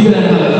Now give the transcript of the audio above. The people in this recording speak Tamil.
ஜீவனங்கள்